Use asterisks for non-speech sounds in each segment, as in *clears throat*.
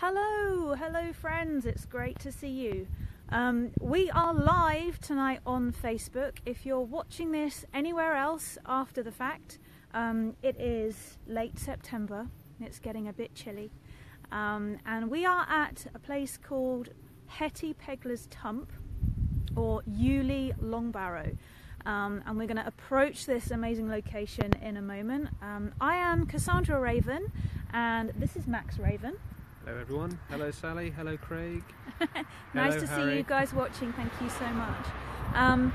Hello, hello friends, it's great to see you. Um, we are live tonight on Facebook. If you're watching this anywhere else after the fact, um, it is late September, it's getting a bit chilly, um, and we are at a place called Hetty Pegler's Tump or Uley Longbarrow. Um, and we're going to approach this amazing location in a moment. Um, I am Cassandra Raven, and this is Max Raven. Hello everyone. Hello Sally. Hello Craig. *laughs* nice Hello, to Harry. see you guys watching. Thank you so much. Um,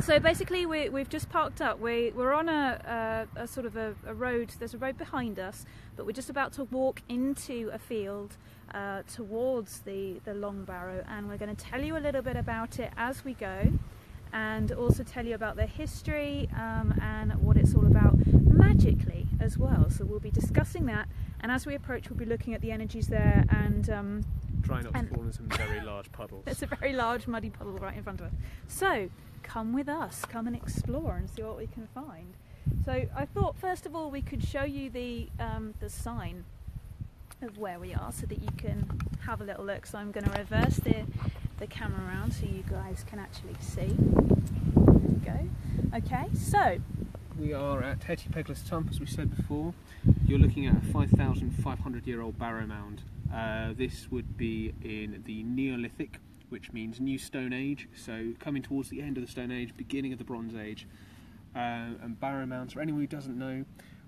so basically, we, we've just parked up. We, we're on a, a, a sort of a, a road. There's a road behind us, but we're just about to walk into a field uh, towards the, the Long Barrow, and we're going to tell you a little bit about it as we go, and also tell you about the history um, and what it's all about magically as well. So we'll be discussing that, and as we approach, we'll be looking at the energies there and. Um, Try not to fall in some very large puddles. *laughs* there's a very large muddy puddle right in front of us. So come with us, come and explore and see what we can find. So I thought first of all we could show you the um, the sign of where we are so that you can have a little look. So I'm going to reverse the the camera around so you guys can actually see. There we go. Okay, so We are at Hetty Pegler's Tump, as we said before. You're looking at a 5,500 year old barrow mound. Uh, this would be in the Neolithic, which means New Stone Age, so coming towards the end of the Stone Age, beginning of the Bronze Age. Uh, and barrow mounds, for anyone who doesn't know,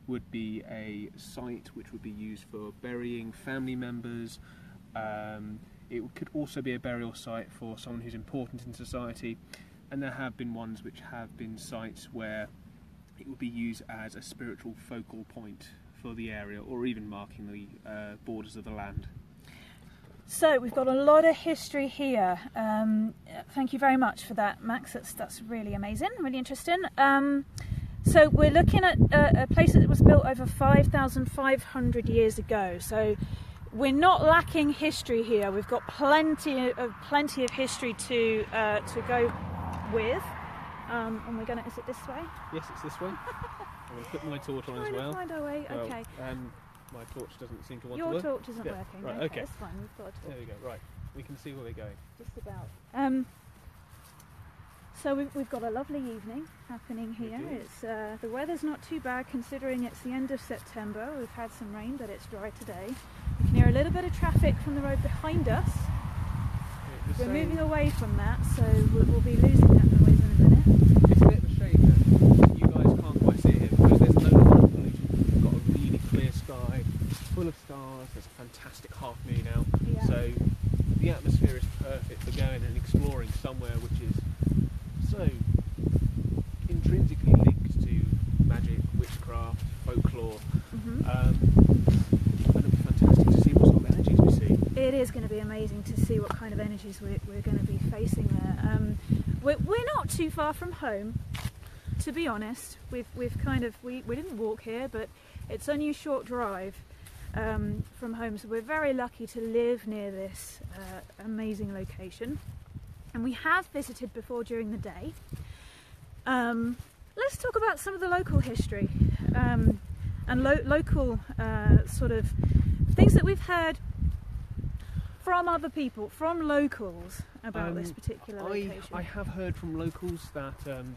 would be a site which would be used for burying family members. Um, it could also be a burial site for someone who's important in society, and there have been ones which have been sites where it would be used as a spiritual focal point for the area or even marking the uh, borders of the land. So we've got a lot of history here. Um, thank you very much for that, Max. That's that's really amazing, really interesting. Um, so we're looking at a, a place that was built over five thousand five hundred years ago. So we're not lacking history here. We've got plenty of plenty of history to uh, to go with. Um, and we're gonna. Is it this way? Yes, it's this way. *laughs* I'm going to put my torch on as to well. find our way. Well, okay. And my torch doesn't seem to want Your to work. Your torch isn't Yeah, working. right, okay, okay. That's fine. We've got a torch. There we go. Right, we can see where we're going. just about. Um, so we've, we've got a lovely evening happening here. It's uh, the weather's not too bad considering it's the end of September. We've had some rain, but it's dry today. You can hear a little bit of traffic from the road behind us. We're moving away from that, so we'll, we'll be losing that noise in a minute. It's a bit of a shame that you guys can't quite see it here because there's no light pollution. We've got a really clear sky, full There's a fantastic half moon out. Yeah. So the atmosphere is perfect for going and exploring somewhere which is so intrinsically linked to magic, witchcraft, folklore. Mhm. Um, be fantastic to see what sort of energies we see. It is going to be amazing to see what kind of energies we're, we're going to be facing there. Um, we're, we're not too far from home, to be honest. We've, we've kind of, we, we didn't walk here, but it's only a short drive um, from home, so we're very lucky to live near this uh, amazing location. And we have visited before during the day. Um, let's talk about some of the local history um, and lo- local uh, sort of things that we've heard from other people, from locals about this Um, particular I, location. I have heard from locals that um,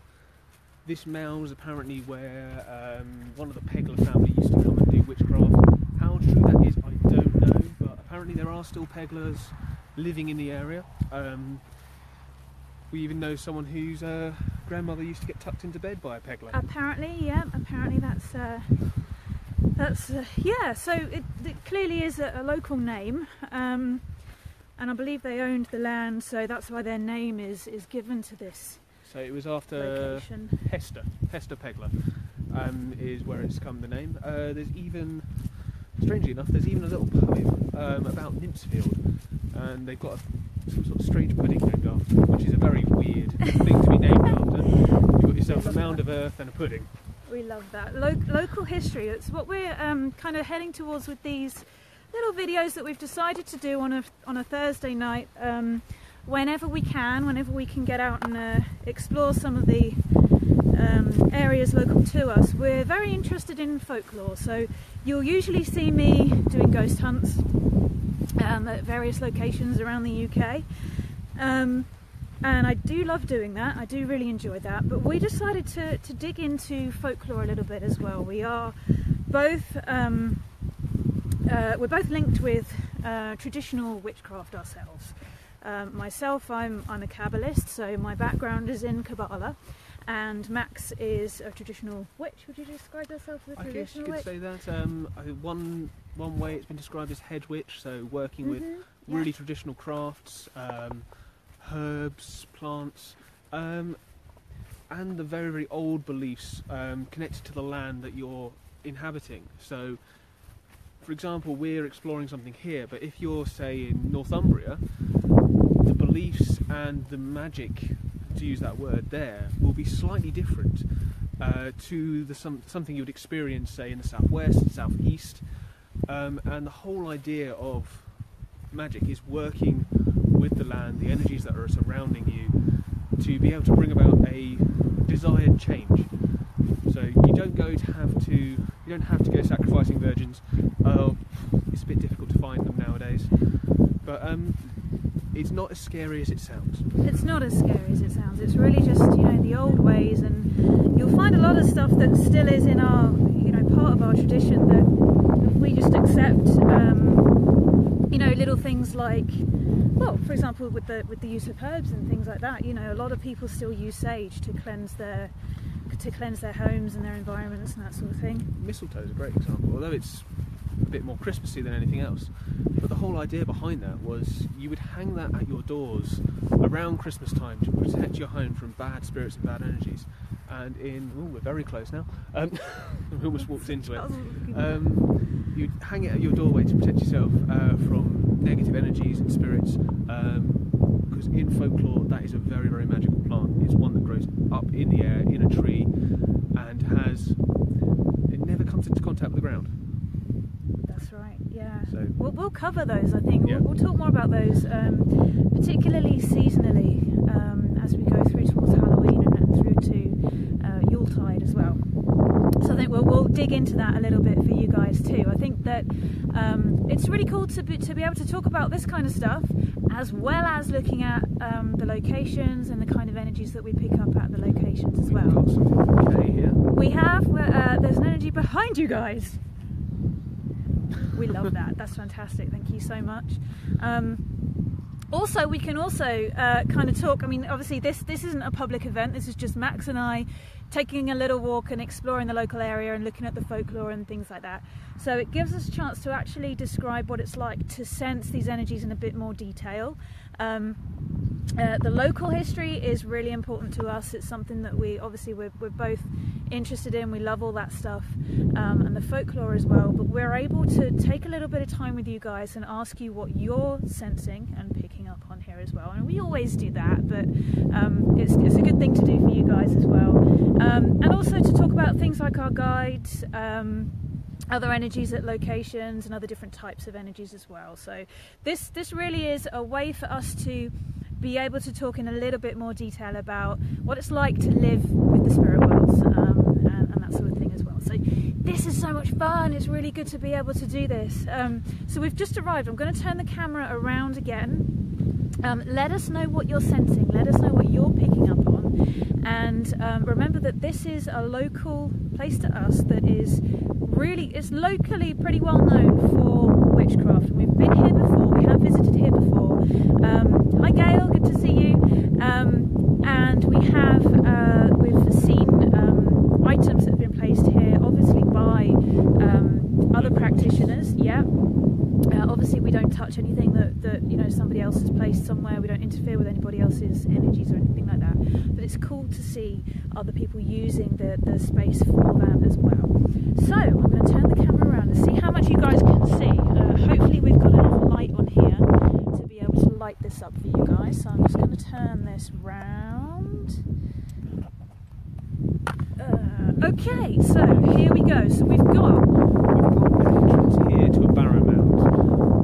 this mound is apparently where um, one of the Pegler family used to come and do witchcraft. How true that is, I don't know, but apparently there are still Peglers living in the area. Um, we even know someone whose uh, grandmother used to get tucked into bed by a Pegler. Apparently, yeah. Apparently, that's uh, that's uh, yeah. So it, it clearly is a, a local name, um, and I believe they owned the land, so that's why their name is is given to this so it was after location. Hester, Hester Pegler, um, is where it's come the name. Uh, there's even, strangely enough, there's even a little poem um, about Nympsfield, and they've got a, some sort of strange pudding named after, it, which is a very weird thing to be named *laughs* after. You've got yourself a mound of earth and a pudding. We love that Lo- local history. It's what we're um, kind of heading towards with these little videos that we've decided to do on a on a Thursday night. Um, whenever we can, whenever we can get out and uh, explore some of the um, areas local to us. We're very interested in folklore, so you'll usually see me doing ghost hunts. um, at various locations around the UK. Um, and I do love doing that. I do really enjoy that. But we decided to, to dig into folklore a little bit as well. We are both um, uh, we're both linked with uh, traditional witchcraft ourselves. Um, myself, I'm I'm a Kabbalist, so my background is in Kabbalah, and Max is a traditional witch. Would you describe yourself as a I guess you traditional could witch? say that. Um, one one way it's been described as head witch, so working with Mhm, yeah. really traditional crafts, um, herbs, plants, um, and the very very old beliefs um, connected to the land that you're inhabiting. So, for example, we're exploring something here, but if you're say in Northumbria, the beliefs and the magic, to use that word there, will be slightly different uh, to the some, something you would experience, say, in the southwest, southeast, um, and the whole idea of magic is working with the land, the energies that are surrounding you, to be able to bring about a desired change. So you don't go to have to, you don't have to go sacrificing virgins. Uh, it's a bit difficult to find them nowadays, but um, it's not as scary as it sounds. It's not as scary as it sounds. It's really just you know the old ways, and you'll find a lot of stuff that still is in our you know part of our tradition that we just accept. Um, you know, little things like, well, for example, with the with the use of herbs and things like that. You know, a lot of people still use sage to cleanse their to cleanse their homes and their environments and that sort of thing. Mistletoe is a great example, although it's a bit more Christmassy than anything else. But the whole idea behind that was you would hang that at your doors around Christmas time to protect your home from bad spirits and bad energies. And in, oh, we're very close now. Um, *laughs* we almost walked into it. Um, you'd hang it at your doorway to protect yourself uh, from negative energies and spirits. Because in folklore, that is a very, very magical plant. It's one that grows up in the air in a tree and has. It never comes into contact with the ground. That's right. Yeah. So We'll, we'll cover those, I think. Yeah. We'll, we'll talk more about those, um, particularly seasonally, um, as we go through towards Halloween and, through to uh, Yuletide as well. So I think we'll, we'll dig into that a little bit for you guys too. I think that um, it's really cool to be, to be able to talk about this kind of stuff, as well as looking at um, the locations and the kind of energies that we pick up at the locations as we've well. got okay here. We have, uh, there's an energy behind you guys. We love that. That's fantastic. Thank you so much. Um, also, we can also uh, kind of talk. I mean, obviously, this this isn't a public event. This is just Max and I taking a little walk and exploring the local area and looking at the folklore and things like that. So it gives us a chance to actually describe what it's like to sense these energies in a bit more detail. Um, uh, the local history is really important to us. It's something that we obviously we're, we're both interested in. We love all that stuff um, and the folklore as well. But we're able to take a little bit of time with you guys and ask you what you're sensing and picking up on here as well. And we always do that, but um, it's, it's a good thing to do for you guys as well. Um, and also to talk about things like our guides. Um, other energies at locations and other different types of energies as well. So this this really is a way for us to be able to talk in a little bit more detail about what it's like to live with the spirit worlds um, and, and that sort of thing as well. So this is so much fun. It's really good to be able to do this. Um, so we've just arrived. I'm going to turn the camera around again. Um, let us know what you're sensing. Let us know what you're picking up on. And um, remember that this is a local place to us that is really is locally pretty well known for witchcraft. And we've been here before. We have visited here before. Hi Gail, good to see you. Um, and we have uh, we've seen um, items that have been placed here, obviously by um, other practitioners. Yeah. Uh, obviously, we don't touch anything that, that you know somebody else has placed somewhere. We don't interfere with anybody else's energies or anything like that. But it's cool to see other people using the, the space for that as well. So I'm going to turn the camera around and see how much you guys can see. Uh, hopefully, we've got enough light on here to be able to light this up for you guys. So I'm just going to turn this round. Uh, okay, so here we go. So we've got here to a barrow mound.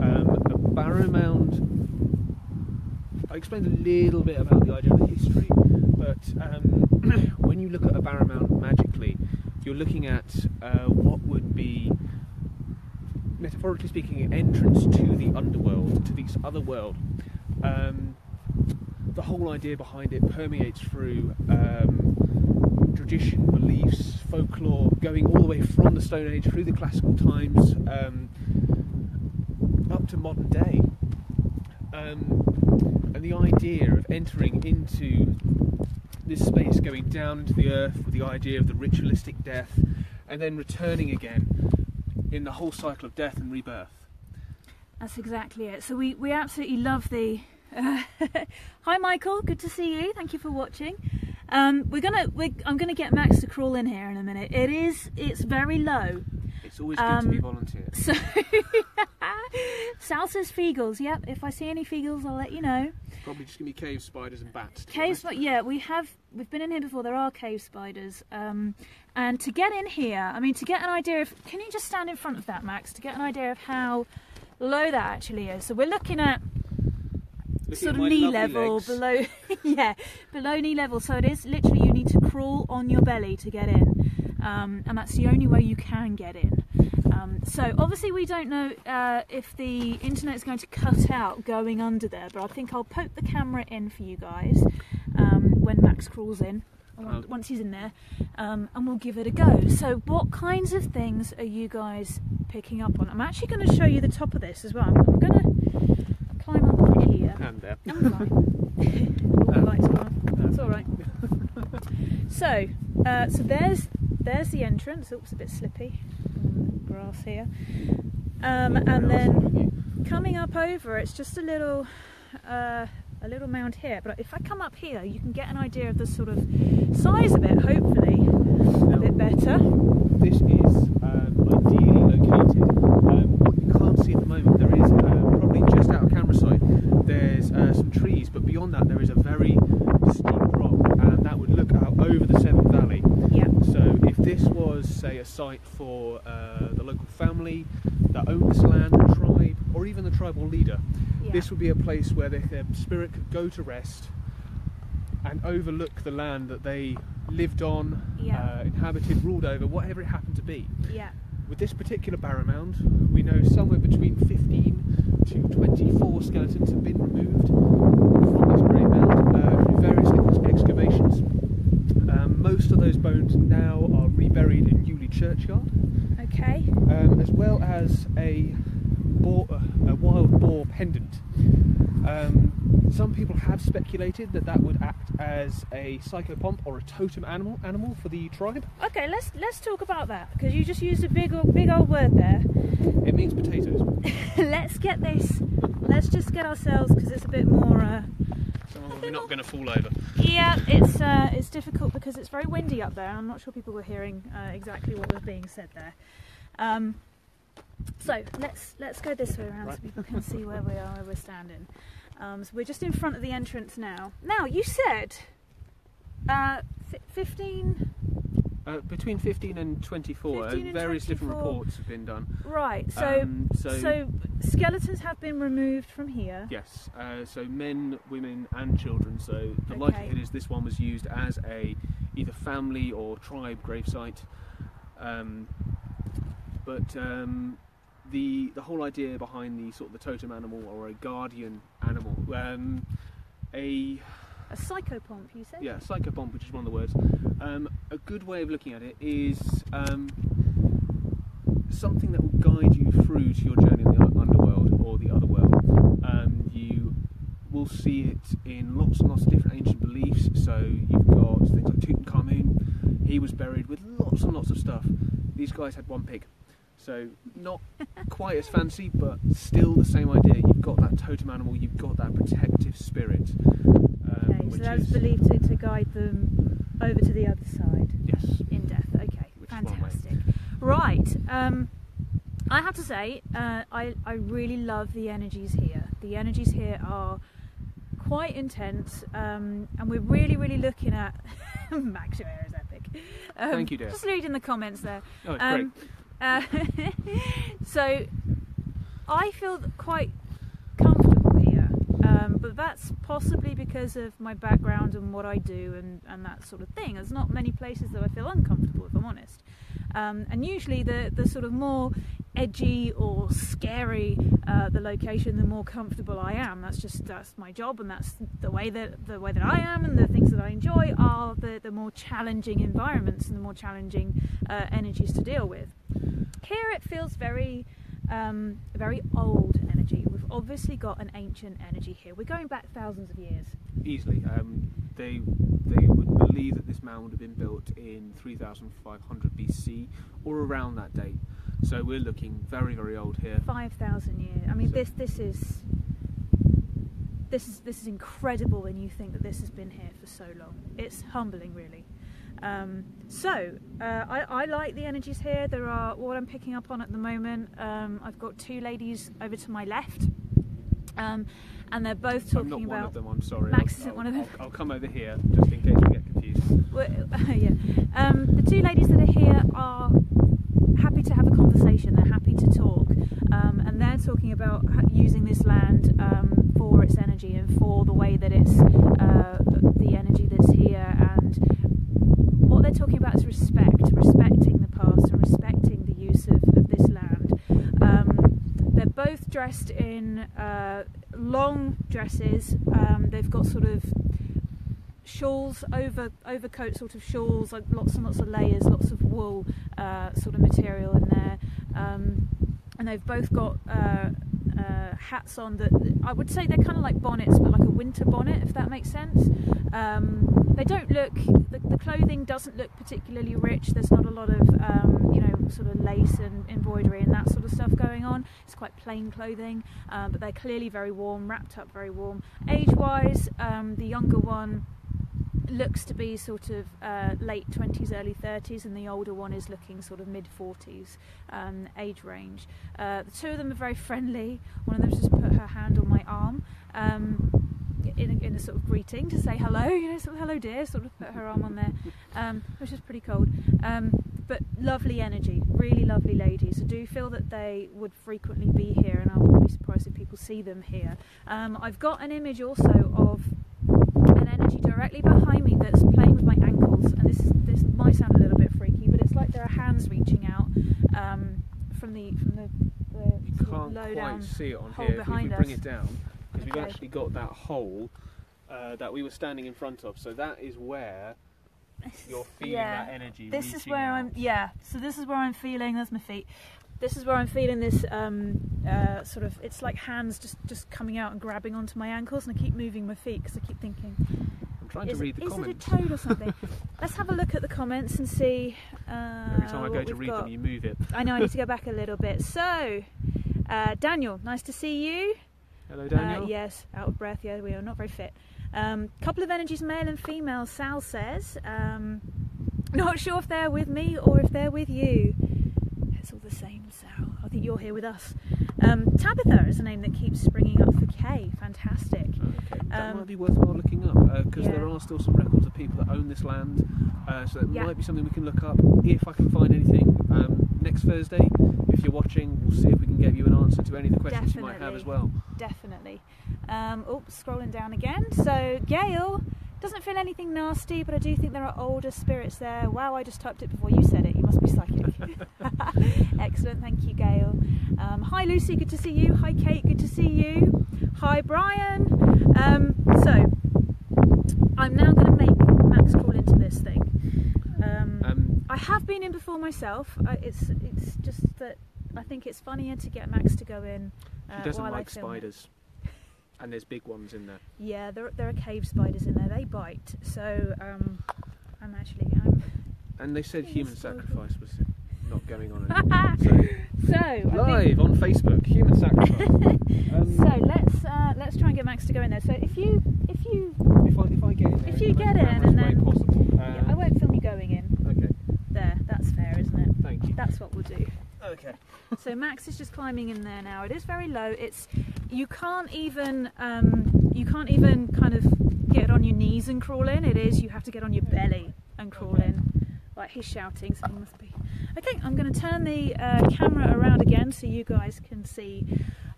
Um, a barrow mound. I explained a little bit about the idea of the history, but um, *clears throat* when you look at a barrow mound magically, you're looking at uh, what would be metaphorically speaking, an entrance to the underworld, to this other world. Um, the whole idea behind it permeates through um, tradition, beliefs, folklore, going all the way from the Stone Age through the classical times um, up to modern day. Um, and the idea of entering into this space, going down into the earth with the idea of the ritualistic death, and then returning again in the whole cycle of death and rebirth. That's exactly it. So we, we absolutely love the. Uh, *laughs* hi, Michael. Good to see you. Thank you for watching. Um, we're gonna. We're, I'm gonna get Max to crawl in here in a minute. It is. It's very low. It's always good to be Um, volunteered. *laughs* So Sal says Feegles. Yep. If I see any Feegles, I'll let you know. Probably just gonna be cave spiders and bats. Cave honest. spider. Yeah, we have. We've been in here before. There are cave spiders. Um, and to get in here, I mean, to get an idea of. Can you just stand in front of that, Max, to get an idea of how low that actually is? So we're looking at sort of knee level legs. below *laughs* yeah below knee level. So it is literally you need to crawl on your belly to get in um, and that's the only way you can get in. Um, so obviously we don't know uh, if the internet is going to cut out going under there but I think I'll poke the camera in for you guys um, when Max crawls in Oh. once he's in there um, and we'll give it a go. So what kinds of things are you guys picking up on? I'm actually going to show you the top of this as well. I'm, I'm going to up here And there. I'm fine. The lights on. That's all right. *laughs* so, uh, so there's there's the entrance. Oops, a bit slippy. Grass here. Um, and then coming up over, it's just a little uh, a little mound here. But if I come up here, you can get an idea of the sort of size of it. Hopefully, a bit better. This is um, ideally located. Um, what you can't see at the moment, there is uh, probably just out of camera sight. There's uh, some trees, but beyond that, there is a very steep drop, and that would look out over the Severn Valley. Yeah. So, if this was, say, a site for uh, the local family that owned this land, the tribe, or even the tribal leader, Yeah. this would be a place where their, their spirit could go to rest and overlook the land that they lived on, Yeah. uh, inhabited, ruled over, whatever it happened to be. yeah. With this particular barrow mound, we know somewhere between 15 to 24 skeletons have been removed from this grave mound uh, through various excavations. Most of those bones now are reburied in Uley Churchyard, Okay. um, as well as a, boar, a wild boar pendant. Um, some people have speculated that that would act as a psychopomp or a totem animal animal for the tribe. Okay. Let's let's talk about that because you just used a big old, big old word there. It means potatoes. *laughs* let's get this. Let's just get ourselves because it's a bit more. Uh, Some of them are not going to fall over. yeah, it's uh, it's difficult because it's very windy up there. I'm not sure people were hearing uh, exactly what was being said there. Um, so let's let's go this way around so people can see where we are, where we're standing. Um, so we're just in front of the entrance now. Now you said uh, fi 15. Uh, between 15 and 24, 15 uh, and various different reports have been done. Right. So Um, so, so skeletons have been removed from here. yes, uh, so men, women, and children. So the Okay. likelihood is this one was used as a either family or tribe gravesite. Um, but um, the the whole idea behind the sort of the totem animal or a guardian animal, um, a A psychopomp, you said? yeah, psychopomp, which is one of the words. Um, a good way of looking at it is um, something that will guide you through to your journey in the underworld or the other world. Um, you will see it in lots and lots of different ancient beliefs. So you've got things like Tutankhamun. He was buried with lots and lots of stuff. These guys had one pig. So not *laughs* quite as fancy, but still the same idea. You've got that totem animal. You've got that protective spirit. Um, Okay, so that's is- believed to, to guide them over to the other side Yes. in death. Okay, Which is one way. fantastic. Right, um, I have to say, uh, I, I really love the energies here. The energies here are quite intense, um, and we're really, really looking at. *laughs* Max, your hair is epic. Um, Thank you, dear. Just reading the comments there. Oh, it's great. Um, *laughs* uh, *laughs* so I feel quite um, but that's possibly because of my background and what I do and, and that sort of thing. There's not many places that I feel uncomfortable, if I'm honest. Um, and usually the, the sort of more edgy or scary uh, the location, the more comfortable I am. That's just that's my job, and that's the way that the way that I am, and the things that I enjoy are the the more challenging environments and the more challenging uh, energies to deal with. Here it feels very um, very old energy. We've obviously got an ancient energy here. We're going back thousands of years. Easily, um, they they would believe that this mound would have been built in 3,500 BC or around that date. So we're looking very very old here. Five thousand years. I mean, So- this this is this is this is incredible when you think that this has been here for so long. It's humbling, really. Um, so uh, I, I like the energies here. There are what I'm picking up on at the moment. Um, I've got two ladies over to my left, um, and they're both talking I'm talking not one about. of them. I'm sorry. Max I'll, isn't I'll- one of them. I'll, I'll come over here just in case we get confused. Well, *laughs* yeah. Um, the two ladies that are here are happy to have a conversation. They're happy to talk, um, and they're talking about using this land um, for its energy and for the way that it's uh, the energy that's here. And what they're talking about is respect, respecting the past and respecting the use of, of this land. Um, they're both dressed in uh, long dresses. Um, they've got sort of shawls over overcoat sort of shawls like lots and lots of layers lots of wool uh, sort of material in there um, and they've both got uh, uh, hats on that I would say they're kind of like bonnets but like a winter bonnet if that makes sense. Um, they don't look the, the clothing doesn't look particularly rich. There's not a lot of um, you know sort of lace and embroidery and that sort of stuff going on. It's quite plain clothing um, but they're clearly very warm wrapped up very warm. Age wise um, the younger one looks to be sort of uh, late 20s, early 30s, and the older one is looking sort of mid 40s um, age range. Uh, the two of them are very friendly. One of them just put her hand on my arm. Um, in a, in a sort of greeting to say hello, you know, sort of hello dear, sort of put her arm on there, um, which is pretty cold. Um, but lovely energy, really lovely ladies. I do feel that they would frequently be here, and I wouldn't be surprised if people see them here. Um, I've got an image also of energy directly behind me that's playing with my ankles, and this is, this might sound a little bit freaky, but it's like there are hands reaching out um, from the from the, the You can't low quite down. see it on here. If we behind bring us. it down, because we've actually got that hole uh, that we were standing in front of. So that is where *laughs* you're feeling Yeah. that energy. This is where out. I'm. Yeah. So this is where I'm feeling. There's my feet. This is where I'm feeling this um, uh, sort of. It's like hands just just coming out and grabbing onto my ankles, and I keep moving my feet because I keep thinking, I'm trying is, to read the is comments. it a toad or something? *laughs* Let's have a look at the comments and see. Uh, Every time I go to read got. them, you move it. I know I need to go *laughs* back a little bit. So, uh, Daniel, nice to see you. Hello, Uh, Daniel. yes, out of breath. Yeah, we are not very fit. Um, couple of energies, male and female. Sal says, um, not sure if they're with me or if they're with you. It's all the same, Think you're here with us. Um, Tabitha is a name that keeps springing up for Kay. Fantastic. Okay, that Um, might be worthwhile looking up because there yeah. are still some records of people that own this land, uh, so it Yeah. might be something we can look up if I can find anything. Um, next Thursday, if you're watching, we'll see if we can get you an answer to any of the questions you might have as well. Definitely. Um, oh, scrolling down again. So, Gail doesn't feel anything nasty, but I do think there are older spirits there. Wow, I just typed it before you said it. You must be psychic. *laughs* Excellent, thank you, Gail. Um, hi, Lucy, good to see you. Hi, Kate, good to see you. Hi, Brian. Um, so, I'm now going to make Max crawl into this thing. Um, Um, I have been in before myself. I, it's it's just that I think it's funnier to get Max to go in. Uh, he doesn't like it. Spiders, and there's big ones in there. Yeah, there, there are cave spiders in there. They bite. So um, I'm actually I'm. And they said human sacrifice was not going on anymore. so *laughs* so, I think, live on Facebook, human sacrifice. *laughs* Um, so let's uh, let's try and get Max to go in there. So if you if you if I if I get in there, If you get in and glamorous way then- possible. yeah, I won't film you going in. Okay, There, that's fair, isn't it? thank you. That's what we'll do. Okay. So Max is just climbing in there now. It is very low. It's you can't even um, you can't even kind of get on your knees and crawl in. It is you have to get on your belly and crawl Okay. in. Like he's shouting, so he must be. Okay, I'm going to turn the uh, camera around again so you guys can see.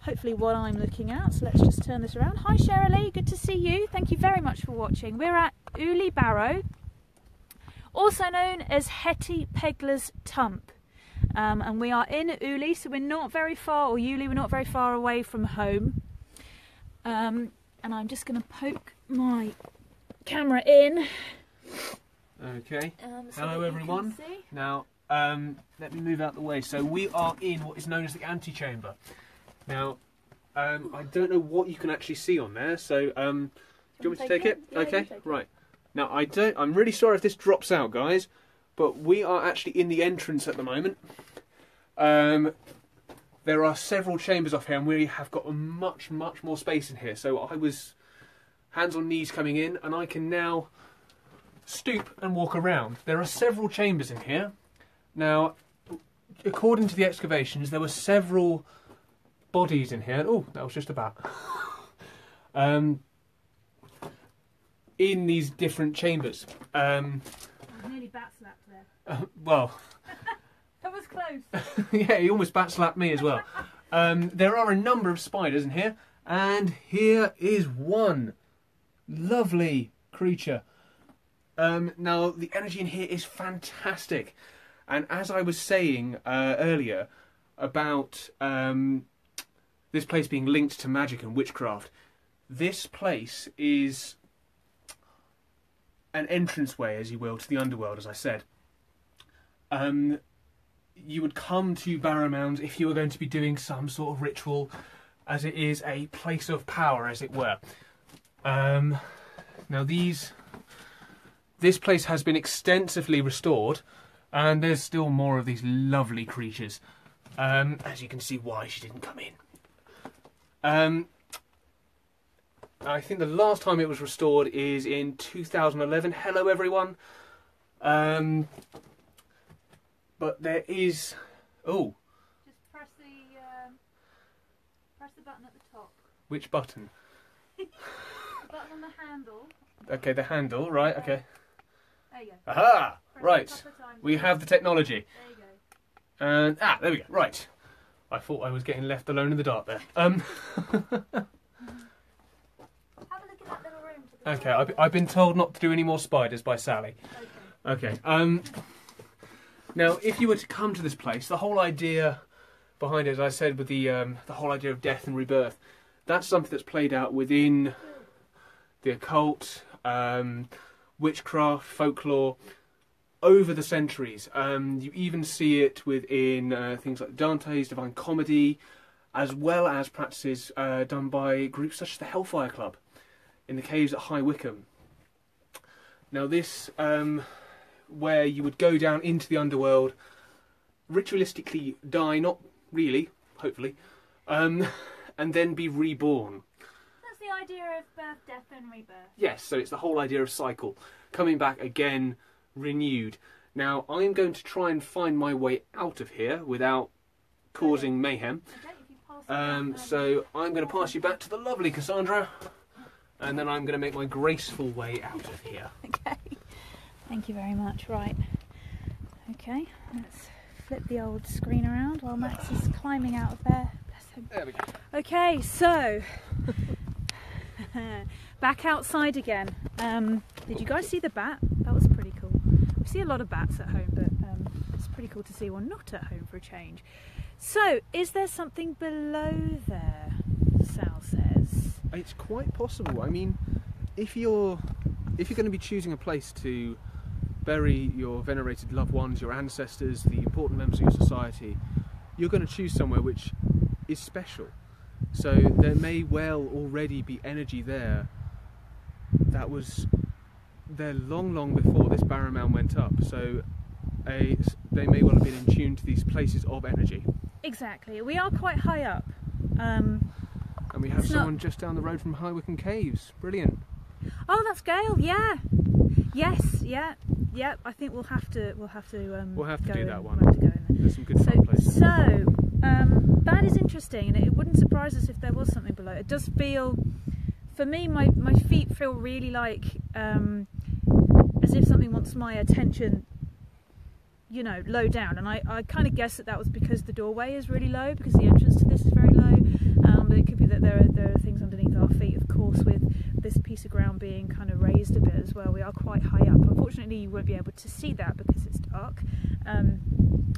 Hopefully, what I'm looking at. So let's just turn this around. Hi, Shirley. Good to see you. Thank you very much for watching. We're at Uley Barrow, also known as Hetty Pegler's Tump. Um, and we are in Uli, so we're not very far, or Uli, we're not very far away from home. Um, and I'm just going to poke my camera in. Okay. Um, so Hello, that you can everyone. Now, um, let me move out the way. So we are in what is known as the antechamber. Now, um, I don't know what you can actually see on there. So, um, do you want me to take it? Yeah, okay, take it. right. Now, I don't. I'm really sorry if this drops out, guys, but we are actually in the entrance at the moment. Um, there are several chambers off here, and we have got a much, much more space in here. So I was hands on knees coming in, and I can now stoop and walk around. There are several chambers in here. Now, according to the excavations, there were several bodies in here. Oh, that was just about. *laughs* um, in these different chambers. Um, I nearly bat slapped there. *laughs* uh, well, *laughs* That was close. *laughs* yeah, he almost bat slapped me as well. Um, there are a number of spiders in here, and here is one lovely creature. Um, now, the energy in here is fantastic, and as I was saying uh, earlier about um, this place being linked to magic and witchcraft, this place is an entranceway, as you will, to the underworld, as I said. Um, you would come to Barrowmount if you were going to be doing some sort of ritual, as it is a place of power, as it were. Um, now these, this place has been extensively restored, and there's still more of these lovely creatures. Um, as you can see, why she didn't come in. Um, I think the last time it was restored is in 2011. Hello, everyone. Um, but there is. Oh, Just press the um, press the button at the top. which button? *laughs* The button on the handle. Okay, the handle. Right. Okay. There you go. Aha! Press Right. couple of times. We have the technology. There you go. And ah, there we go. Right. I thought I was getting left alone in the dark there. Um. *laughs* Have a look at that little room. To the Okay, I've, I've been told not to do any more spiders by Sally. Okay. Okay. Um. Now, if you were to come to this place, the whole idea behind it, as I said, with the um, the whole idea of death and rebirth, that's something that's played out within the occult, um, witchcraft, folklore over the centuries. Um, you even see it within uh, things like Dante's Divine Comedy, as well as practices uh, done by groups such as the Hellfire Club in the caves at High Wycombe. Now, this, um, where you would go down into the underworld, ritualistically die, not really, hopefully, um, *laughs* and then be reborn. That's the idea of birth, death, and rebirth. Yes, so it's the whole idea of cycle, coming back again, renewed. Now, I'm going to try and find my way out of here without causing mayhem. Okay, if you pass Um, so I'm going to pass you back to the lovely Cassandra, and then I'm going to make my graceful way out of here. Okay. Thank you very much. Right. Okay, let's flip the old screen around while Max is climbing out of there. Bless him. There we go. Okay, so *laughs* back outside again. Um, did you guys see the bat? That was pretty cool. We see a lot of bats at home, but um, it's pretty cool to see one not at home for a change. So, is there something below there? Sal says. It's quite possible. I mean, if you're if you're going to be choosing a place to bury your venerated loved ones, your ancestors, the important members of your society, you're going to choose somewhere which is special. So there may well already be energy there that was there long, long before this barrow mound went up. So a, they may well have been in tune to these places of energy. Exactly. We are quite high up. Um, And we have It's not- someone just down the road from High Wycombe Caves. Brilliant. oh, that's Gail. Yeah. Yes. Yeah. Yeah. I think we'll have to. We'll have to. Um, We'll have to go do in- that we'll one. have to go in there. There's some good So, places. so um, that is interesting, and it wouldn't surprise us if there was something below. It does feel, for me, my, my feet feel really like um, as if something wants my attention, you know, low down. And I, I kind of guess that that was because the doorway is really low, because the entrance to this is very low. But it could be that there are, there are things underneath our feet, of course, with this piece of ground being kind of raised a bit as well. We are quite high up. Unfortunately, you won't be able to see that because it's dark. Um,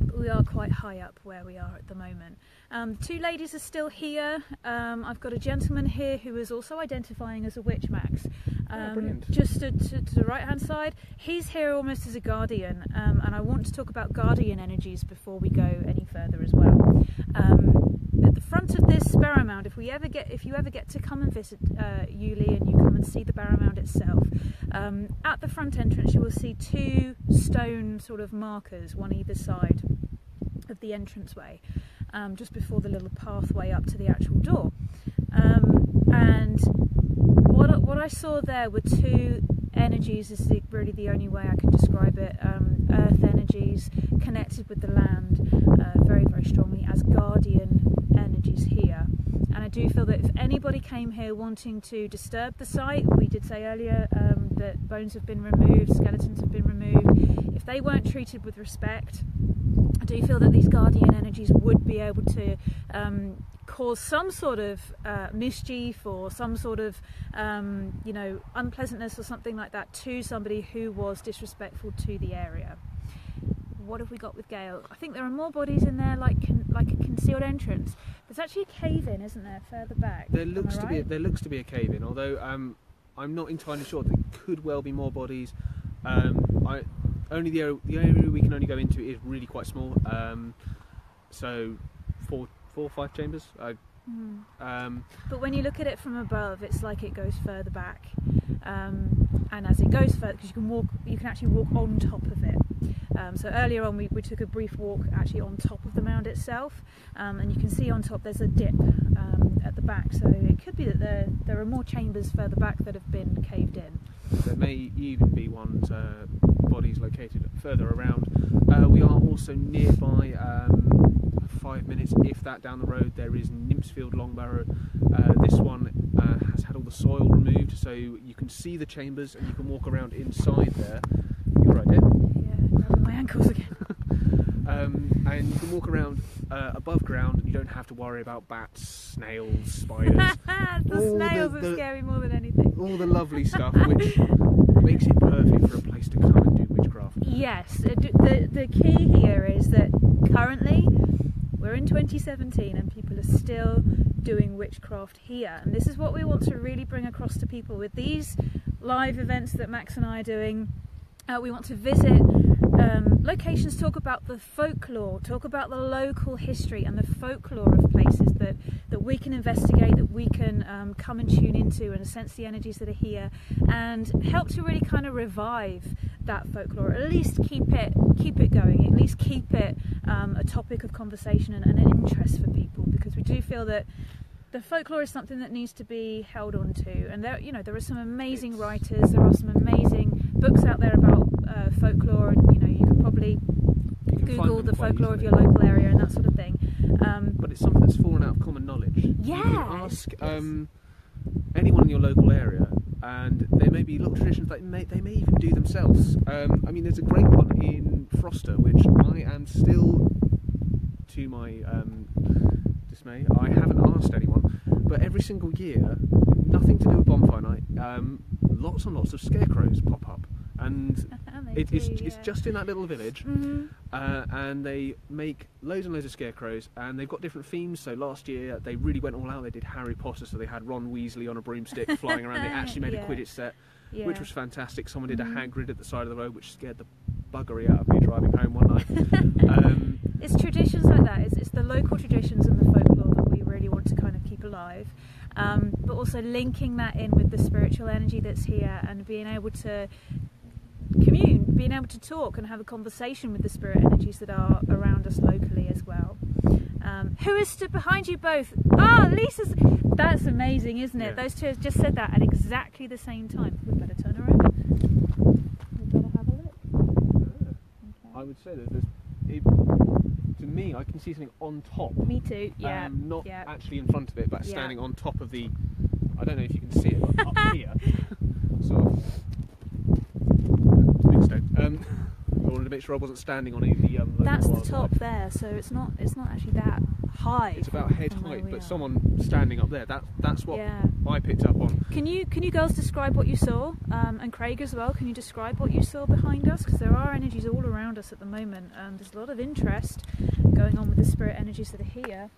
but we are quite high up where we are at the moment. Um, two ladies are still here. Um, I've got a gentleman here who is also identifying as a witch, Max. Um, brilliant. just to, to, to the right hand side. He's here almost as a guardian, um, and I want to talk about guardian energies before we go any further as well. Um, the front of this Barrow Mound, if we ever get, if you ever get to come and visit uh, and you come and see the Barrow Mound itself, um, at the front entrance you will see two stone sort of markers, one either side of the entranceway, um, just before the little pathway up to the actual door. Um, and what what I saw there were two energies. Is really the only way I can describe it. Um, earth energies connected with the land uh, very very strongly as guardian energies here. And I do feel that if anybody came here wanting to disturb the site, we did say earlier um, that bones have been removed, skeletons have been removed. If they weren't treated with respect, I do feel that these guardian energies would be able to um, cause some sort of uh, mischief or some sort of, um, you know, unpleasantness or something like that to somebody who was disrespectful to the area. What have we got with Gail? I think there are more bodies in there, like con- like a concealed entrance. There's actually a cave in, isn't there, further back? There looks to be right? there looks to be a cave in, although um, I'm not entirely sure. There could well be more bodies. Um, I only the area, the area we can only go into is really quite small. Um, so four four or five chambers. I, Hmm. um, But when you look at it from above, it's like it goes further back, um, and as it goes further, because you can walk, you can actually walk on top of it. Um, so earlier on, we, we took a brief walk actually on top of the mound itself, um, and you can see on top there's a dip um, at the back. So it could be that there there are more chambers further back that have been caved in. there may even be ones uh, bodies located further around. Uh, we are also nearby. Um, five minutes, if that, down the road. There is Nympsfield Longbarrow. Uh, this one uh, has had all the soil removed, so you can see the chambers and you can walk around inside there. You're right there. Yeah, my ankles again. *laughs* Um, and you can walk around uh, above ground. You don't have to worry about bats, snails, spiders, *laughs* the All the- snails are the- scary more than anything. all the lovely stuff, which makes it perfect for a place to come and do witchcraft. Yes, uh, the the key here is that currently we're in 2017 and people are still doing witchcraft here, and this is what we want to really bring across to people with these live events that Max and I are doing. Uh, we want to visit um, locations, talk about the folklore, talk about the local history and the folklore of places that, that we can investigate, that we can um, come and tune into and sense the energies that are here, and help to really kind of revive that folklore. At least keep it keep it going. At least keep it um, a topic of conversation and, and an interest for people, because we do feel that the folklore is something that needs to be held on to and there you know there are some amazing writers there are some amazing books out there about uh, folklore and you know you can probably You google the folklore of your local area and that sort of thing. Um, but it's something that's fallen out of common knowledge. You can ask um, anyone in your local area, and there may be little traditions that may, they may even do themselves. Um, I mean, there's a great one in Frocester, which I am still, to my um, dismay, I haven't asked anyone, but every single year, nothing to do with bonfire night, um, lots and lots of scarecrows pop up. And *laughs* it, it's, do, it's just in that little village, Mhm. uh, and they make loads and loads of scarecrows, and they've got different themes. So last year they really went all out. They did Harry Potter, so they had Ron Weasley on a broomstick *laughs* flying around. They actually made Yeah. a Quidditch set, yeah. which was fantastic. Someone did Mhm. a Hagrid at the side of the road, which scared the buggery out of me driving home one night. *laughs* um, it's traditions like that. It's, it's the local traditions and the folklore that we really want to kind of keep alive, um, but also linking that in with the spiritual energy that's here and being able to commune, being able to talk and have a conversation with the spirit energies that are around us locally as well. Um, who has stood behind you both? Ah, Lisa's. That's amazing, isn't it? Yeah. Those two have just said that at exactly the same time. We better turn around. We better have a look. I would say that there's, it, to me, I can see something on top. Me too. Yeah. um, not yeah. actually in front of it, but Yeah. standing on top of the. I don't know if you can see it, but up *laughs* here, sort of. Big stone. Um, I wanted to make sure I wasn't standing on any of the. Um, That's the top there, so it's not it's not actually that high. It's about head height, but are. someone standing up there, that that's what Yeah. I picked up on. Can you can you girls describe what you saw, um, and Craig as well? Can you describe what you saw behind us? Because there are energies all around us at the moment. Um, there's a lot of interest going on with the spirit energies that are here.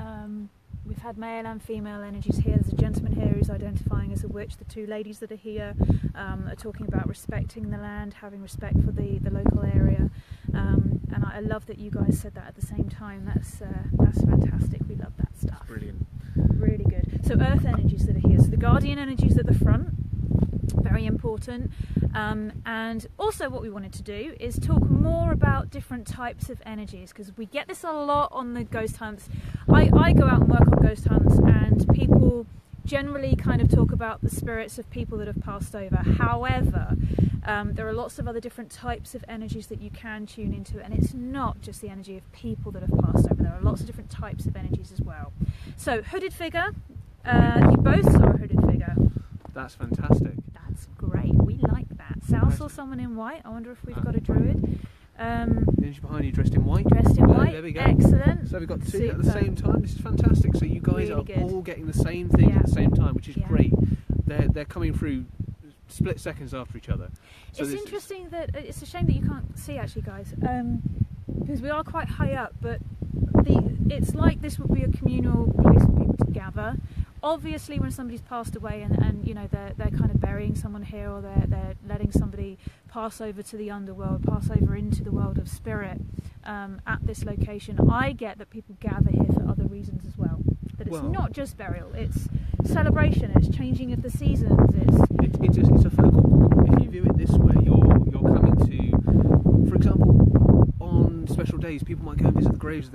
Um, we've had male and female energies here. There's a gentleman here who's identifying as a witch. The two ladies that are here um, are talking about respecting the land, having respect for the, the local area. Um, and I, I love that you guys said that at the same time. That's uh, that's fantastic. We love that stuff Brilliant. really good. So earth energies that are here. So the guardian energies at the front, very important. Um, and also, what we wanted to do is talk more about different types of energies because we get this a lot on the ghost hunts. I, I go out and work on ghost hunts, and people generally kind of talk about the spirits of people that have passed over. However, um, there are lots of other different types of energies that you can tune into, and it's not just the energy of people that have passed over. There are lots of different types of energies as well. So, hooded figure. Uh, you both saw a hooded figure. That's fantastic. That's great. We like that. Sal Nice. saw someone in white. I wonder if we've Ah. got a druid. Um, The energy behind you dressed in white. dressed in There- white. There we go. Excellent. So we've got two at the same time. This is fantastic. So you guys Really are good. all getting the same thing Yeah. at the same time, which is Yeah. great. They're they're coming through split seconds after each other. So it's interesting that it's a shame that you can't see actually, guys, um, because we are quite high up. But the it's like this would be a communal place for people to gather. Obviously, when somebody's passed away and, and you know they're they're kind of burying someone here or they're they're letting somebody pass over to the underworld, pass over into the world of spirit um, at this location. I get that people gather here for other reasons as well. That it's Well- not just burial; it's celebration, it's changing of the seasons, it's It, it's, a, it's a focal point. If you view it this way, you're you're coming to, for example, on special days, people might go and visit the graves of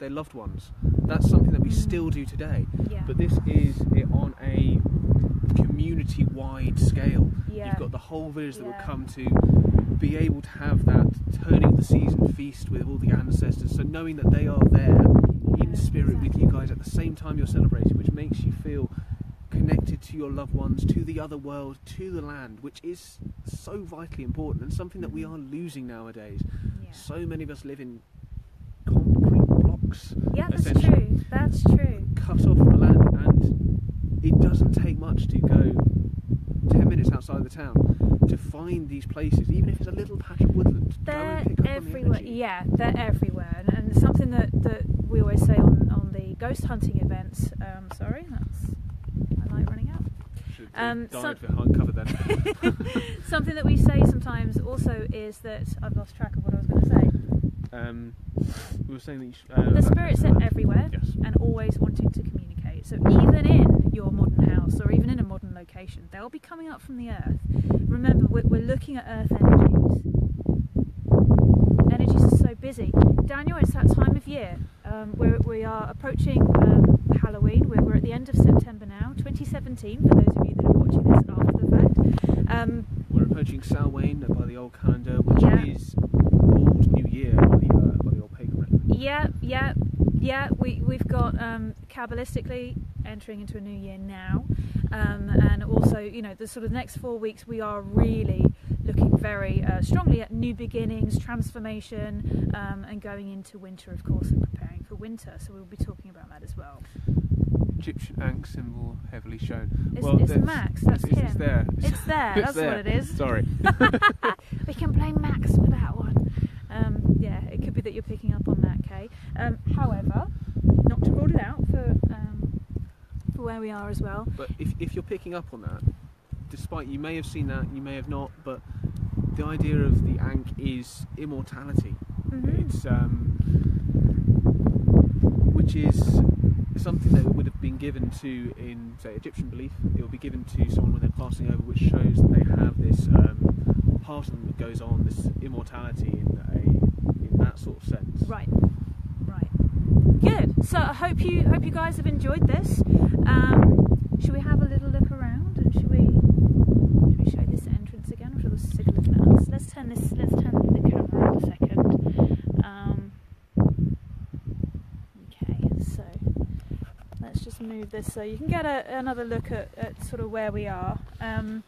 their loved ones. That's something that we Mm. still do today. yeah, But this is it on a community-wide scale. yeah. You've got the whole village that will Yeah. come to be able to have that turning of the season feast with all the ancestors. So knowing that they are there in spirit with you guys at the same time you're celebrating, which makes you feel connected to your loved ones, to the other world, to the land, which is so vitally important and something that we Mhm. are losing nowadays. Yeah. So many of us live in Yeah, that's true. That's true. cut off from the land, and it doesn't take much to go 10 minutes outside of the town to find these places, even if it's a little patch of woodland. They're and pick up on the everywhere. Yeah, they're everywhere, and, and something that, that we always say on, on the ghost hunting events. Um, sorry, that's my light running out. Um, died so- behind cover then. *laughs* something that we say sometimes also is that I've lost track of what I was going to say. Um, we were saying that you sh- uh, The spirits are everywhere Yes. and always wanting to communicate. So even in your modern house or even in a modern location, they'll be coming up from the earth. Remember, we're, we're looking at earth energies. Energies are so busy. Daniel, it's that time of year. Um, we're, we are approaching um, Halloween. We're, we're at the end of September now, 2017, for those of you that are watching this after the fact. Um, We're approaching Samhain by the old calendar, which Yeah. is old New Year by the, uh, by the old pagan reckoning. Yeah, yeah, yeah. We we've got um, kabbalistically entering into a new year now, um, and also you know the sort of next four weeks we are really looking very uh, strongly at new beginnings, transformation, um, and going into winter, of course, and preparing for winter. So we'll be talking about that as well. Egyptian Ankh symbol heavily shown. It's, well, it's Max. That's it's, him. it's there. It's there. *laughs* It's that's there. what it is. Sorry. *laughs* we can blame Max for that one. Yeah, it could be that you're picking up on that, Kay. Um, however, not to rule it out for um, for where we are as well. But if, if you're picking up on that, despite you may have seen that, you may have not, but the idea of the Ankh is immortality. Mhm. It's um, which is something that would have been given to in say Egyptian belief. It will be given to someone when they're passing over, which shows that they have this um, part of them that goes on, this immortality in that sort of sense. Right, right. Good. So I hope you hope you guys have enjoyed this. Um, should we have a little look around and should we should we show this entrance again, or should we looking at us? Let's turn this. Let's turn the camera up a second. Um, okay, so let's just move this so you can get a, another look at, at sort of where we are. Um,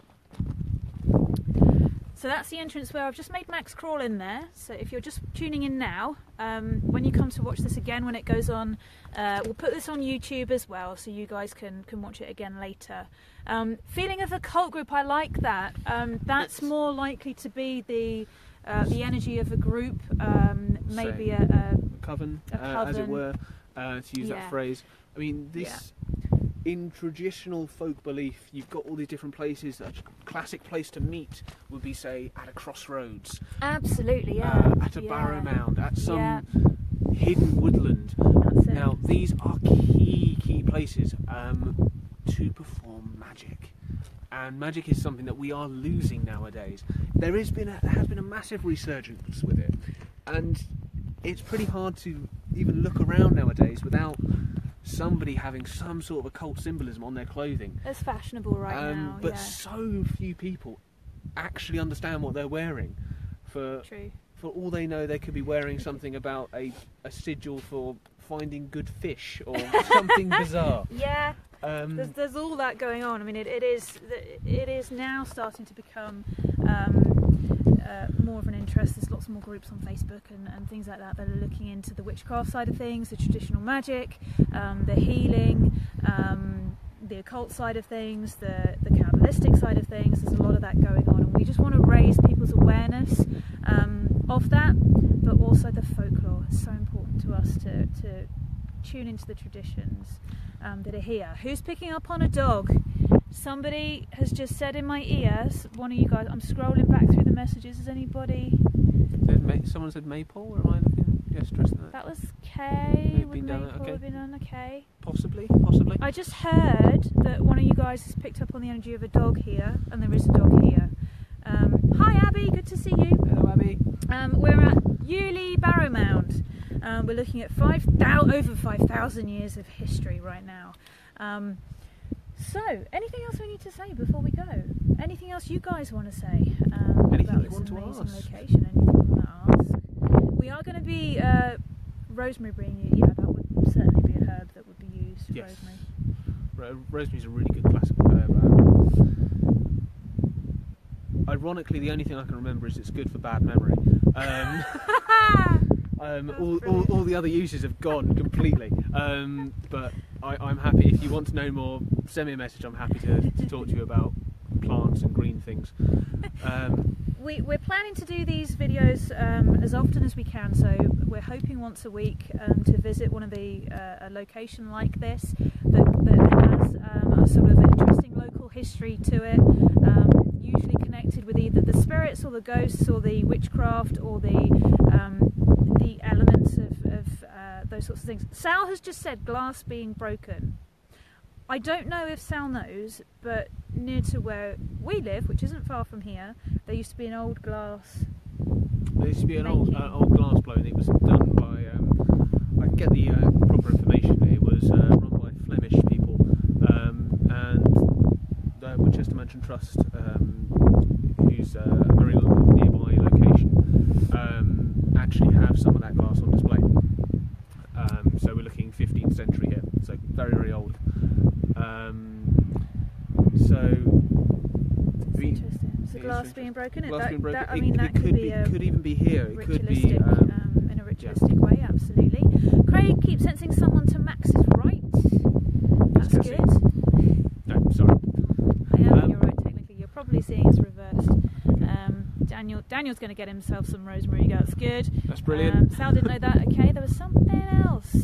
So that's the entrance where I've just made Max crawl in there. So if you're just tuning in now, um, when you come to watch this again when it goes on, uh, we'll put this on YouTube as well, so you guys can can watch it again later. Um, feeling of a cult group, I like that. Um, that's more likely to be the uh, the energy of a group, um, maybe Same. a, coven, A uh, as it were, uh, to use Yeah. that phrase. I mean, this in traditional folk belief, you've got all these different places. A classic place to meet would be, say, at a crossroads, absolutely yeah, uh, at a yeah, barrow mound, at some Yeah. hidden woodland. Now, these are key, key places um, to perform magic. And magic is something that we are losing nowadays. There has been a, there has been a massive resurgence with it, and it's pretty hard to even look around nowadays without somebody having some sort of occult symbolism on their clothing. It's fashionable right um, now. but yeah, so few people actually understand what they're wearing. For true. for all they know, they could be wearing something about a, a sigil for finding good fish or *laughs* something bizarre. Yeah, Um, there's, there's all that going on. I mean, it, it is it is now starting to become um, uh, more of an interest. There's lots more groups on Facebook and, and things like that that are looking into the witchcraft side of things, the traditional magic, um, the healing, um, the occult side of things, the the kabbalistic side of things. There's a lot of that going on, and we just want to raise people's awareness um, of that, but also the folklore. It's so important to us to to tune into the traditions um, that are here. Who's picking up on a dog? Somebody has just said in my ears, one of you guys, I'm scrolling back through the messages. Is anybody? someone said Maypole, or am I looking? Yes, that. That was Kay. They've Would Maple okay. have been on okay? Possibly, possibly. I just heard that one of you guys has picked up on the energy of a dog here, and there is a dog here. Um, hi Abby, good to see you. Hello, Abby. Um, we're at Uley Barrow Mound. Um, we're looking at five over 5,000 years of history right now. Um, so, anything else we need to say before we go? Anything else you guys want to say um, Anything about you this want to amazing ask? location? Anything you want to ask? We are going to be uh, rosemary bringing. Yeah, that would certainly be a herb that would be used. Yes. Rosemary. Ro- Rosemary's a really good classical herb. Um, ironically, the only thing I can remember is it's good for bad memory. Um, *laughs* um, all, all, all the other uses have gone completely. Um, but I, I'm happy. If you want to know more, send me a message. I'm happy to, to talk to you about plants and green things. Um, *laughs* we, we're planning to do these videos um, as often as we can, so we're hoping once a week um, to visit one of the uh, a location like this that, that has um, a sort of interesting local history to it, um, usually connected with either the spirits or the ghosts or the witchcraft or the um, the elements of, of those sorts of things. Sal has just said glass being broken. I don't know if Sal knows, but near to where we live, which isn't far from here, there used to be an old glass. there used to be an old, uh, old glass blower, and it was done by. Um, I can get the uh, proper information. It was uh, run by Flemish people, um, and the Woodchester Mansion Trust, um, who's uh, a very nearby location, um, actually have some of that glass on display. Um, so we're looking 15th century here, so very very old. Um, so It's mean, interesting. Is the it glass being broken? glass that, being broken. that- I mean, it that could, could be, could even be here. It could be. ritualistic, Um, um, in a ritualistic way, absolutely. Craig keeps sensing someone to Max's right. That's good. no, sorry. I am. Um, you're right. Technically, you're probably seeing us reversed. Um, Daniel, Daniel's going to get himself some rosemary. That's good. That's brilliant. Um, Sal didn't know that. Okay, there was something else.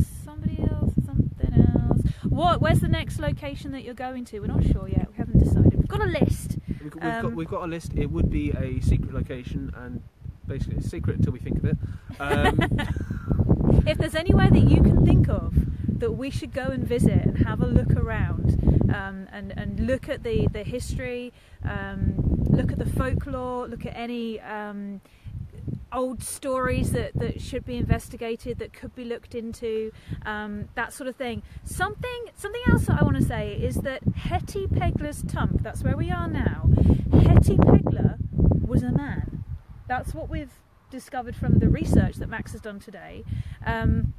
What? Where's the next location that you're going to? We're not sure yet. We haven't decided. We've got a list. We've, got, we've, Um, got, we've got a list. It would be a secret location, and basically it's secret until we think of it. Um, *laughs* If there's anywhere that you can think of that we should go and visit and have a look around um, and, and look at the, the history, um, look at the folklore, look at any um, old stories that, that should be investigated, that could be looked into, um, that sort of thing. Something, something else that I want to say is that Hetty Peglar's Tump, that's where we are now, Hetty Peglar was a man. That's what we've discovered from the research that Max has done today. Um,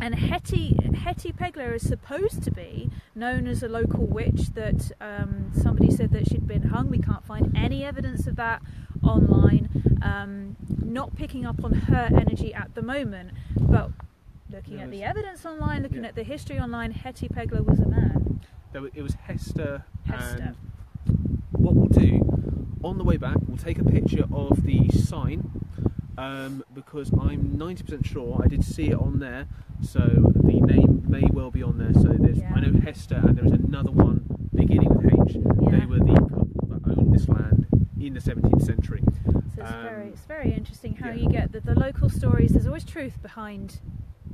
and Hetty Hetty Peglar is supposed to be known as a local witch that um, somebody said that she'd been hung. We can't find any evidence of that online. Um, not picking up on her energy at the moment, but looking No, at the evidence online, looking Yeah. at the history online, Hetty Peglar was a man. It was Hester. Hester. And what we'll do on the way back, we'll take a picture of the sign um, because I'm 90% sure I did see it on there. So the name may well be on there. So there's Yeah. I know Hester, and there is another one beginning with H. Yeah. They were the couple that owned this land in the 17th century. So it's Um, very it's very interesting how yeah. you get the, the local stories. There's always truth behind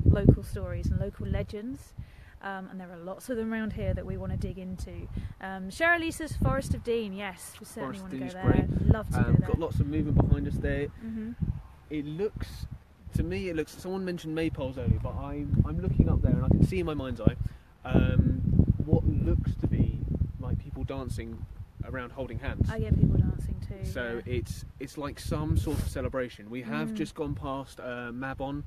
local stories and local legends. Um, and there are lots of them around here that we want to dig into. Um, Cheryl Lisa's Forest of Dean, yes, we certainly Forest want to go Dean there. great. Love to Um, go there. got lots of movement behind us there. hmm it looks to me it looks someone mentioned maypoles earlier but I, i'm looking up there and i can see in my mind's eye um, what looks to be like people dancing around holding hands I get people dancing too. so yeah. it's it's like some sort of celebration we have Mm. just gone past uh, mabon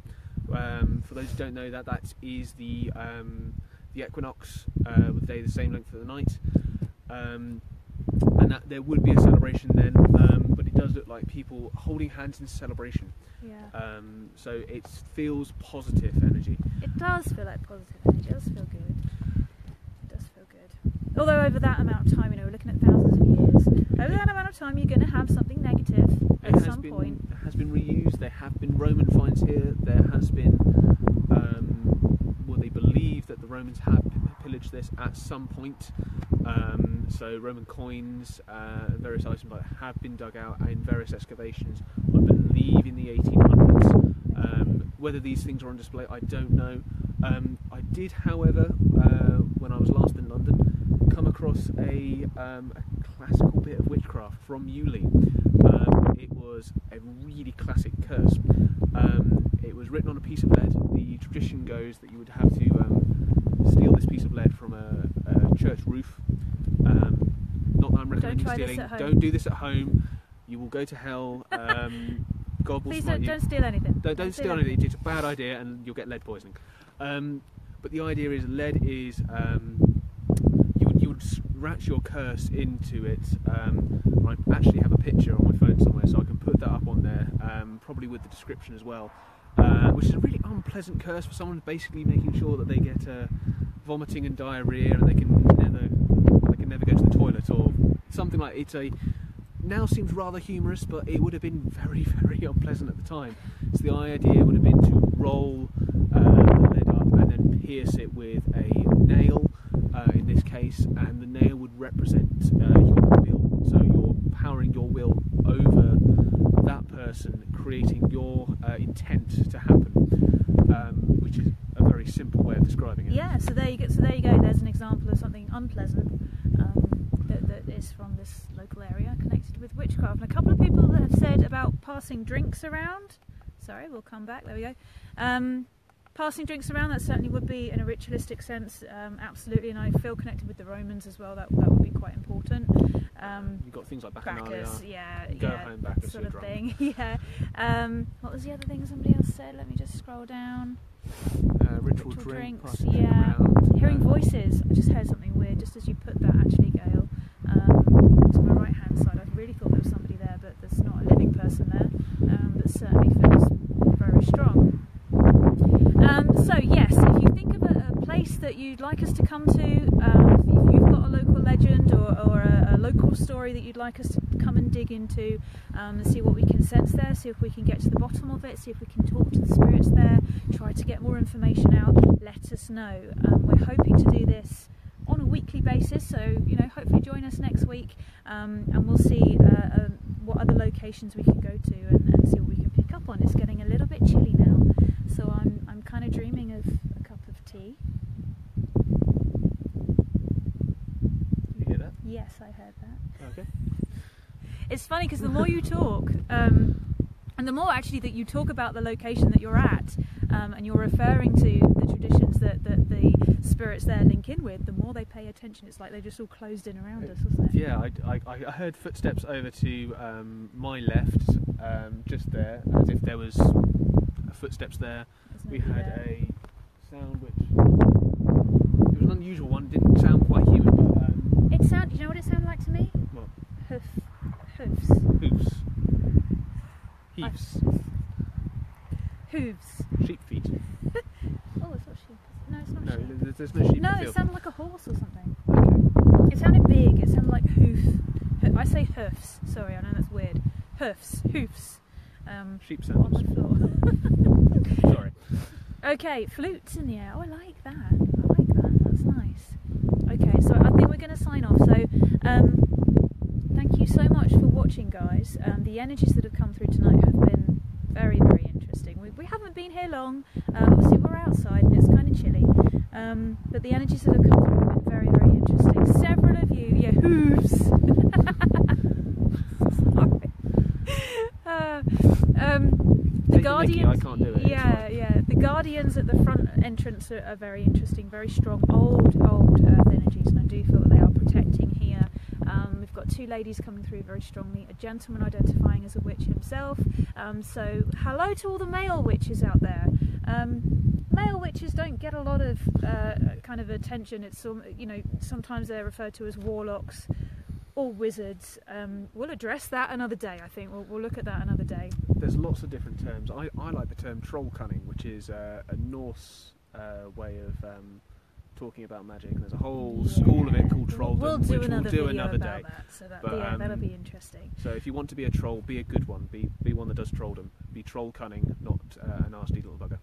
um, for those who don't know that that is the um, the equinox uh, with the day the same length of the night um, and that there would be a celebration then um, but does look like people holding hands in celebration yeah. um, so it feels positive energy. It does feel like positive energy. It does feel good. It does feel good. Although over that amount of time, you know, we're looking at thousands of years. Over that amount of time, you're going to have something negative It at has some been point. it has been reused. There have been Roman finds here. There has been. Um, well, they believe that the Romans have p- pillaged this at some point. Um, so Roman coins, uh, and various items have been dug out in various excavations. I believe in the 1800s. Um, whether these things are on display, I don't know. Um, I did, however, uh, when I was last in London, come across a, um, a classical bit of witchcraft from Uley. Um, it was a really classic curse. Um, it was written on a piece of lead. The tradition goes that you would have to this piece of lead from a, a church roof. Um, not that I'm recommending this stealing. Don't do this at home. You will go to hell. Um, *laughs* God will Please don't, don't steal anything. Don't, don't steal anything. It's a bad idea, and you'll get lead poisoning. Um, but the idea is lead is um, you would you would scratch your curse into it. Um, I actually have a picture on my phone somewhere, so I can put that up on there, um, probably with the description as well. Uh, which is a really unpleasant curse for someone basically making sure that they get uh, vomiting and diarrhea, and they can never they can never go to the toilet or something like it. a now seems rather humorous, but it would have been very, *laughs* very unpleasant at the time. So the idea would have been to roll uh, the lead up and then pierce it with a nail, uh, in this case, and the nail would represent uh, your will. So you're powering your will over that person, creating your uh, intent to happen, um, which is very simple way of describing it. Yeah, so there you go. So there you go. There's an example of something unpleasant um, that, that is from this local area connected with witchcraft. And a couple of people that have said about passing drinks around. Sorry, we'll come back. There we go. Um, passing drinks around. That certainly would be in a ritualistic sense, um, absolutely. And I feel connected with the Romans as well. That that would be quite important. Um, You've got things like Bacchanalia. Bacchus, yeah, Go yeah, home, Bacchus, sort of drunk. thing. *laughs* Yeah. Um, what was the other thing somebody else said? Let me just scroll down. Uh, ritual, Ritual drink, drinks, drink yeah. around, Hearing uh, voices. I just heard something weird just as you put that actually, Gail. Um, to my right hand side, I really thought there was somebody there, but there's not a living person there. Um, but certainly feels very strong. Um, so yes, if you think of a, a place that you'd like us to come to, um, if, if you've got a local legend or, or a, a local story that you'd like us to dig into, um, and see what we can sense there, see if we can get to the bottom of it, see if we can talk to the spirits there, try to get more information out, let us know. Um, we're hoping to do this on a weekly basis, so you know, hopefully join us next week, um, and we'll see uh, um, what other locations we can go to and, and see what we can pick up on. It's getting a little bit chilly now, so I'm I'm kind of dreaming of a cup of tea. You hear that? Yes, I heard that. Okay. It's funny because the more you talk, um, and the more actually that you talk about the location that you're at, um, and you're referring to the traditions that, that the spirits there link in with, the more they pay attention. It's like they're just all closed in around us, isn't it? Yeah, I, I, I heard footsteps over to um, my left, um, just there, as if there was footsteps there. We had there. a sound which it was an unusual one. Didn't sound quite human, but um, It sound. You know what it sounded like to me? What? Hoof. Hoofs. hoofs, heaves, Hooves. sheep feet. *laughs* Oh, it's not sheep. No, it's not No, sheep. there's, there's no sheep. No, it sounded like a horse or something. Okay. It sounded big. It sounded like hoof. Ho- I say hoofs. Sorry, I know that's weird. Hoofs. Hoofs. Um, Sheep on sounds. the floor. *laughs* Sorry. Okay, flutes in the air. Oh, I like that. I like that. That's nice. Okay, so I think we're going to sign off. So, um, thank you so much for watching, guys. Um, the energies that have come through tonight have been very, very interesting. We, we haven't been here long. Uh, obviously, we're outside and it's kind of chilly. Um, but the energies that have come through have been very, very interesting. Several of you, yeah, hooves. *laughs* Sorry. Uh, um, the mickey, guardians. I can't do it, Yeah, yeah. The guardians at the front entrance are, are very interesting, very strong, old, old earth energies, and I do feel that they are protecting we've got two ladies coming through very strongly, a gentleman identifying as a witch himself. Um, so, hello to all the male witches out there. Um, male witches don't get a lot of uh, kind of attention. It's you know, sometimes they're referred to as warlocks or wizards. Um, we'll address that another day. I think we'll, we'll look at that another day. There's lots of different terms. I, I like the term troll cunning, which is uh, a Norse uh, way of um, talking about magic. And there's a whole school of it called Yeah. trolldom, We'll do which another we'll do another day. that. So that, But, yeah, that'll um, be interesting. So if you want to be a troll, be a good one. Be be one that does trolldom. Be troll cunning, not uh, a nasty little bugger.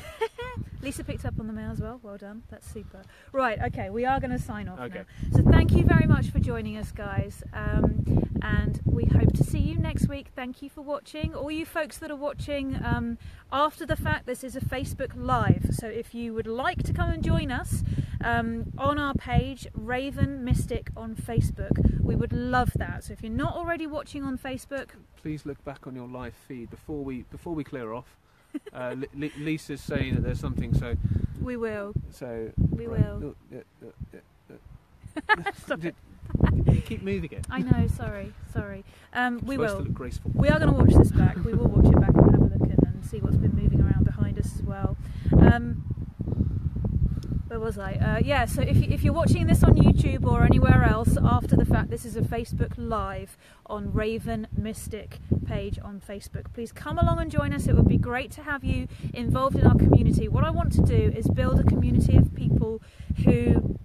*laughs* Lisa picked up on the mail as well. Well done. That's super. Right. Okay. We are going to sign off Okay. now. So thank you very much for joining us, guys. Um, and we hope to see you next week. Thank you for watching. All you folks that are watching um, after the fact, this is a Facebook Live. So if you would like to come and join us um, on our page, Raven Mystic on Facebook, we would love that. So if you're not already watching on Facebook, Please look back on your live feed before we before we clear off. Uh, Li- Li- Lisa's saying that there's something. So we will. so We right. will. Uh, uh, uh. Stop it. Keep moving it. I know. Sorry. Sorry. Um, we will. to look graceful. We are going to watch this back. We will watch it back and have a look and, and see what's been moving around behind us as well. Um, where was I? Uh, yeah, so if, you, if you're watching this on YouTube or anywhere else after the fact, this is a Facebook Live on Raven Mystic page on Facebook. Please come along and join us. It would be great to have you involved in our community. What I want to do is build a community of people who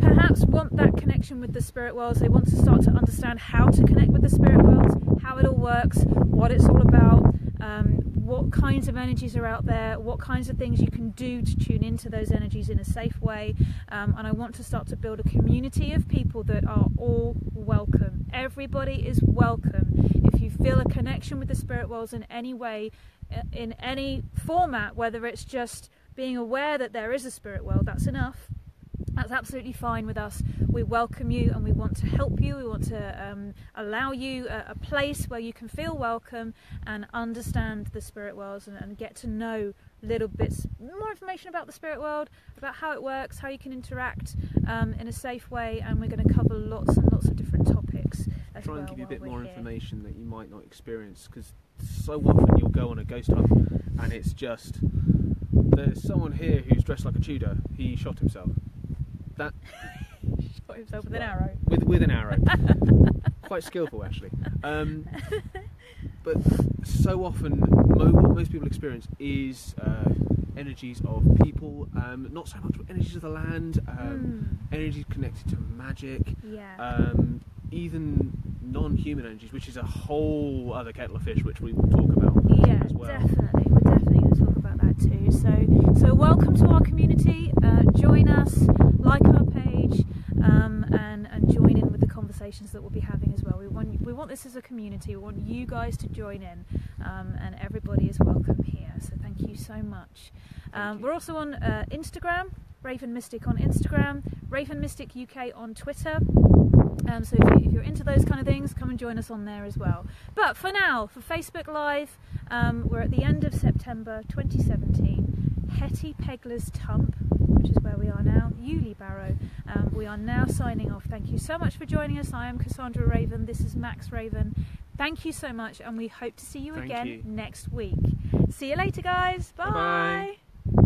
perhaps want that connection with the spirit worlds. They want to start to understand how to connect with the spirit worlds, how it all works, what it's all about, um, what kinds of energies are out there, what kinds of things you can do to tune into those energies in a safe way. Um, and I want to start to build a community of people that are all welcome. Everybody is welcome. If you feel a connection with the spirit worlds in any way, uh, in any format, whether it's just being aware that there is a spirit world, that's enough. That's absolutely fine with us. We welcome you and we want to help you. We want to um, allow you a, a place where you can feel welcome and understand the spirit worlds and, and get to know little bits more information about the spirit world, about how it works, how you can interact um, in a safe way. And we're going to cover lots and lots of different topics. As Try well and give you a bit more here. information that you might not experience because so often you'll go on a ghost hunt and it's just there's someone here who's dressed like a Tudor. He shot himself. That *laughs* Shot himself with an arrow. with with an arrow. *laughs* Quite skillful, actually. Um, *laughs* but so often, mo- what most people experience is uh, energies of people, um, not so much energies of the land, um, Mm, energies connected to magic, yeah. um, even non-human energies, which is a whole other kettle of fish, which we will talk about Yeah, as well. definitely. We're definitely going to that too. So, so welcome to our community. Uh, join us, like our page, um, and and join in with the conversations that we'll be having as well. We want we want this as a community. We want you guys to join in, um, and everybody is welcome here. So thank you so much. Um, we're also on uh, Instagram, Raven Mystic on Instagram, Raven Mystic UK on Twitter. Um, so if, you, if you're into those kind of things, come and join us on there as well. But for now, for Facebook Live, um, we're at the end of September 2017. Hetty Peglar's Tump, which is where we are now, Uley Barrow. Um, we are now signing off. Thank you so much for joining us. I am Cassandra Raven. This is Max Raven. Thank you so much, and we hope to see you Thank again you. next week. See you later, guys. Bye-bye. Bye.